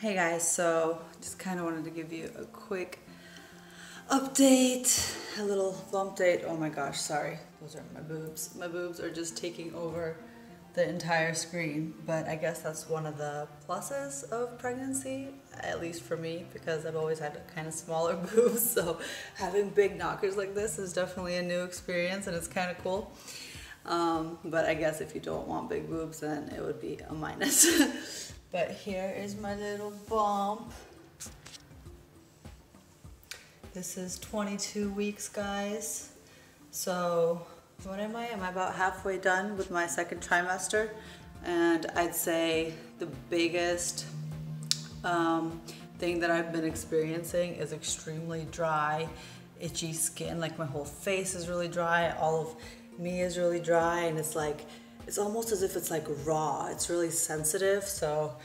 Hey guys, so just kind of wanted to give you a quick update, a little bump date. Oh my gosh, sorry, those are my boobs. My boobs are just taking over the entire screen, but I guess that's one of the pluses of pregnancy, at least for me, because I've always had kind of smaller boobs, so having big knockers like this is definitely a new experience and it's kind of cool. Um, but I guess if you don't want big boobs, then it would be a minus. But here is my little bump. This is 22 weeks, guys. So what am I? Am I about halfway done with my second trimester? And I'd say the biggest um, thing that I've been experiencing is extremely dry, itchy skin. Like my whole face is really dry. All of me is really dry. And it's like, it's almost as if it's like raw. It's really sensitive, so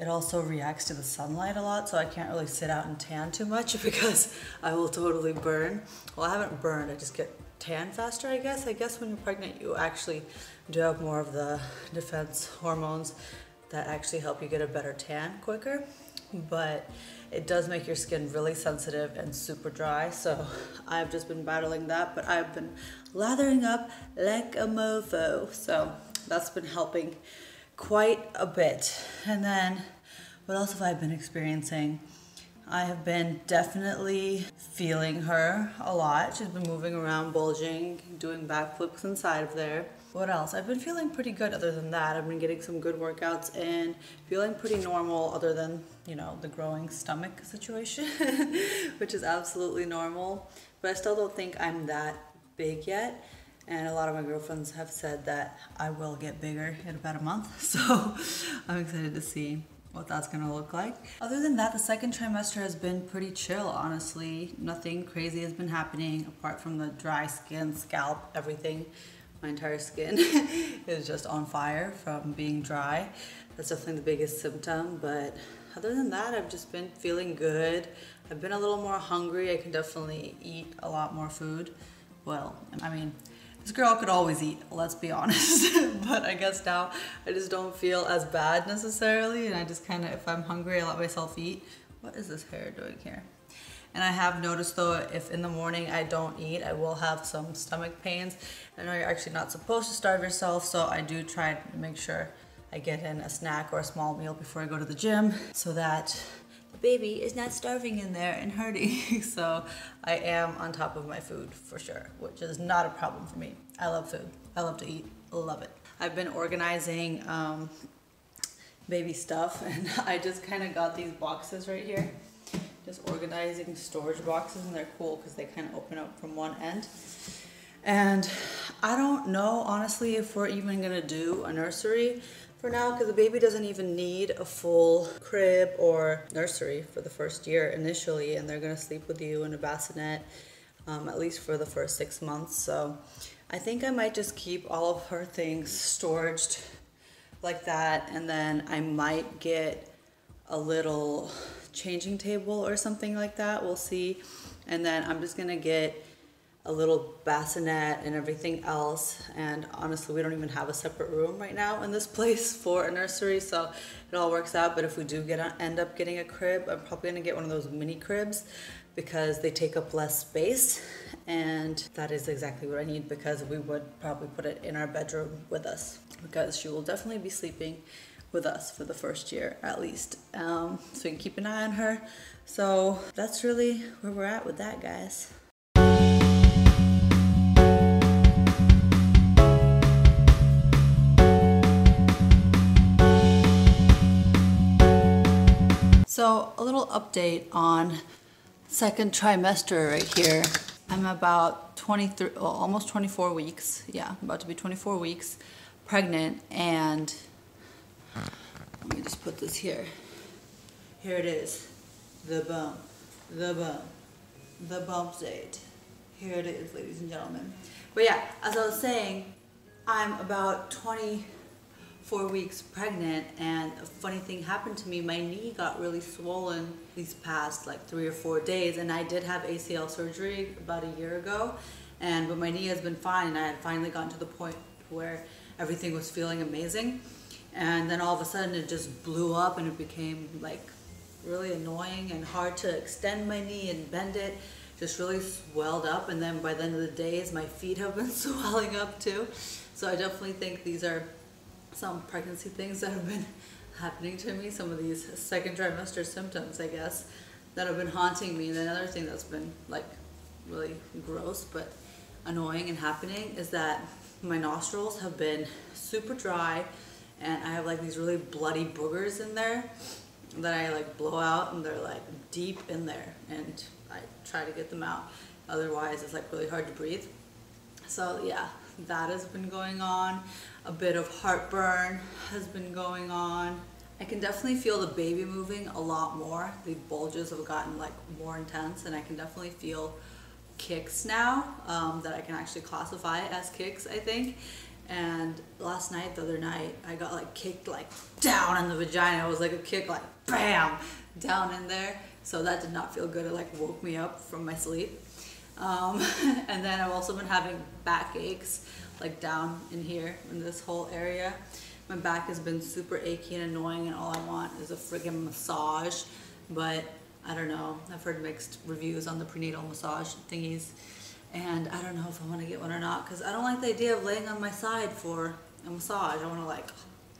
it also reacts to the sunlight a lot, so I can't really sit out and tan too much because I will totally burn. Well, I haven't burned, I just get tan faster, I guess. I guess when you're pregnant, you actually do have more of the defense hormones that actually help you get a better tan quicker. But it does make your skin really sensitive and super dry. So I've just been battling that, but I've been lathering up like a mofo. So that's been helping quite a bit. And then what else have I been experiencing? I have been definitely feeling her a lot. She's been moving around, bulging, doing backflips inside of there. What else? I've been feeling pretty good other than that. I've been getting some good workouts and feeling pretty normal other than, you know, the growing stomach situation, which is absolutely normal. But I still don't think I'm that big yet. And a lot of my girlfriends have said that I will get bigger in about a month. So I'm excited to see what that's gonna look like. Other than that, the second trimester has been pretty chill, honestly. Nothing crazy has been happening apart from the dry skin, scalp, everything. My entire skin is just on fire from being dry. That's definitely the biggest symptom, but other than that, I've just been feeling good. I've been a little more hungry. I can definitely eat a lot more food. Well, I mean, this girl could always eat, let's be honest. but I guess now I just don't feel as bad necessarily. And I just kind of, if I'm hungry, I let myself eat. What is this hair doing here? And I have noticed though, if in the morning I don't eat, I will have some stomach pains. I know you're actually not supposed to starve yourself, so I do try to make sure I get in a snack or a small meal before I go to the gym so that baby is not starving in there and hurting. so I am on top of my food for sure, which is not a problem for me. I love food. I love to eat. Love it. I've been organizing um, baby stuff and I just kind of got these boxes right here. Just organizing storage boxes and they're cool because they kind of open up from one end. And I don't know honestly if we're even gonna do a nursery for now because the baby doesn't even need a full crib or nursery for the first year initially and they're going to sleep with you in a bassinet um, at least for the first six months. So I think I might just keep all of her things storaged like that and then I might get a little changing table or something like that. We'll see. And then I'm just gonna get a little bassinet and everything else. And honestly, we don't even have a separate room right now in this place for a nursery, so it all works out. But if we do get end up getting a crib, I'm probably gonna get one of those mini cribs because they take up less space. And that is exactly what I need because we would probably put it in our bedroom with us because she will definitely be sleeping with us for the first year at least. Um, so we can keep an eye on her. So that's really where we're at with that, guys. So a little update on second trimester right here. I'm about 23, well, almost 24 weeks. Yeah, about to be 24 weeks pregnant and let me just put this here. Here it is, the bump, the bump, the bump date. Here it is, ladies and gentlemen. But yeah, as I was saying, I'm about 20, four weeks pregnant and a funny thing happened to me. My knee got really swollen these past like three or four days and I did have ACL surgery about a year ago and but my knee has been fine and I had finally gotten to the point where everything was feeling amazing and then all of a sudden it just blew up and it became like really annoying and hard to extend my knee and bend it. Just really swelled up, and then by the end of the days, my feet have been swelling up too. So I definitely think these are some pregnancy things that have been happening to me. Some of these second trimester symptoms, I guess, that have been haunting me. And another thing that's been like really gross but annoying and happening is that my nostrils have been super dry and I have like these really bloody boogers in there that I like blow out and they're like deep in there and I try to get them out. Otherwise it's like really hard to breathe. So yeah, that has been going on. A bit of heartburn has been going on. I can definitely feel the baby moving a lot more. The bulges have gotten like more intense and I can definitely feel kicks now um, that I can actually classify as kicks, I think. And last night, the other night, I got like kicked like down in the vagina. It was like a kick like bam down in there. So that did not feel good. It like woke me up from my sleep. Um, and then I've also been having back aches like down in here in this whole area. My back has been super achy and annoying and all I want is a friggin' massage. But I don't know. I've heard mixed reviews on the prenatal massage thingies. And I don't know if I want to get one or not because I don't like the idea of laying on my side for a massage. I want to like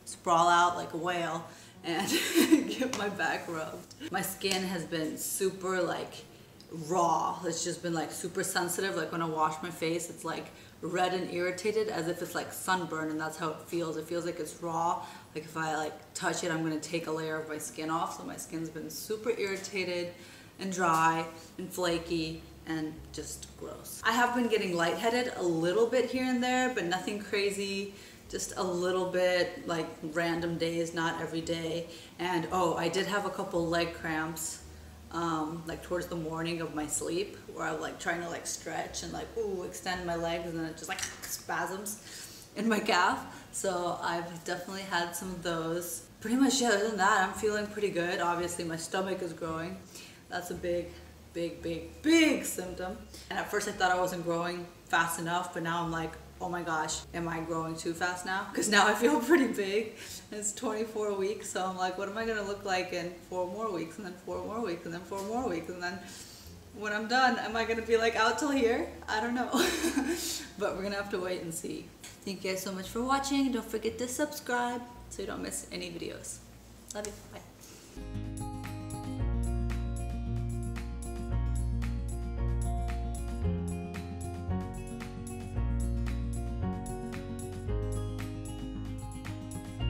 sprawl out like a whale and get my back rubbed. My skin has been super like raw. It's just been like super sensitive. Like when I wash my face, it's like red and irritated as if it's like sunburn and that's how it feels. It feels like it's raw. Like if I like touch it, I'm gonna take a layer of my skin off. So my skin's been super irritated and dry and flaky and just gross. I have been getting lightheaded a little bit here and there, but nothing crazy. Just a little bit, like random days, not every day. And oh, I did have a couple leg cramps um, like towards the morning of my sleep where I'm like trying to like stretch and like ooh extend my legs and then it just like spasms in my calf. So I've definitely had some of those. Pretty much yeah, other than that I'm feeling pretty good. Obviously my stomach is growing. That's a big big big big symptom. And at first I thought I wasn't growing fast enough but now I'm like oh my gosh, am I growing too fast now? Because now I feel pretty big. It's 24 weeks, so I'm like, what am I gonna look like in four more weeks, and then four more weeks, and then four more weeks, and then when I'm done, am I gonna be like out till here? I don't know. but we're gonna have to wait and see. Thank you guys so much for watching. Don't forget to subscribe so you don't miss any videos. Love you. Bye.